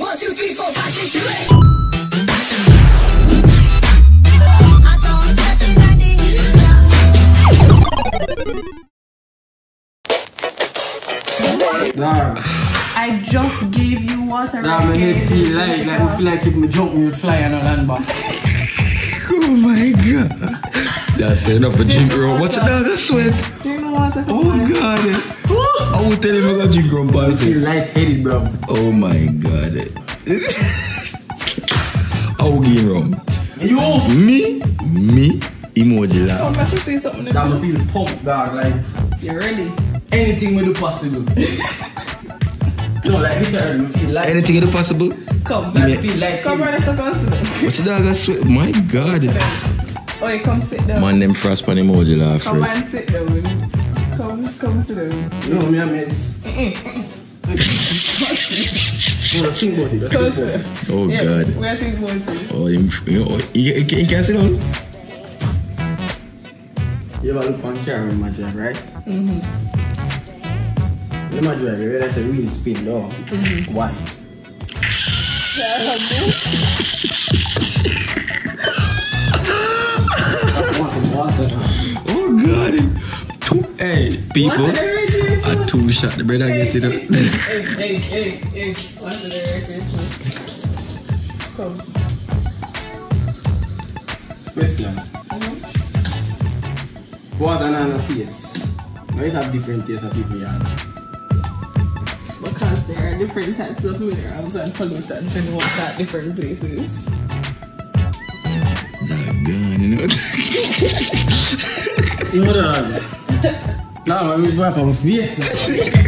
One, two, three, four, five, six, seven, eight. Damn, I just gave you water. damn, my head feel like, like, me feel like if me jump, me will fly and I'll land back. Oh my god. That's enough for drink rum. What's that? That's sweat. Drink the water. Oh god. I will tell him I got drink rum I past feel it. lightheaded, bro. Oh my god. I will give him rum. Yo! Me? Me? Emoji I'm laugh. about to say something. Damn, I feel pumped, dog. Like, You're ready. anything will do possible. no, like, literally, I feel like. Anything is possible? Come. Like, Yeah. I feel like. Come on, let's go sit down. What's that? I sweat. My god. Oh, come sit down. Man, them frost pan emoji laugh Come and sit down. Come, come sit down. No, me and mates. No, let's think about it. Think about it. Oh god. We're thinking about. Oh, you, know, you, you, you can sit down? You ever look on camera in my drive, right? Mm-hmm. In my drive, you realize a wheel spin, though. Why? hey, people. I the two shot the brother Hey, get it hey, up. hey, hey, hey, hey. Water the radiator. Come. Question. Water and no taste. Might have different tastes of people, yeah. Because there are different types of minerals and pollutants in water at different places. Doggone, you know. You know that? Nah, man, we wipe our face.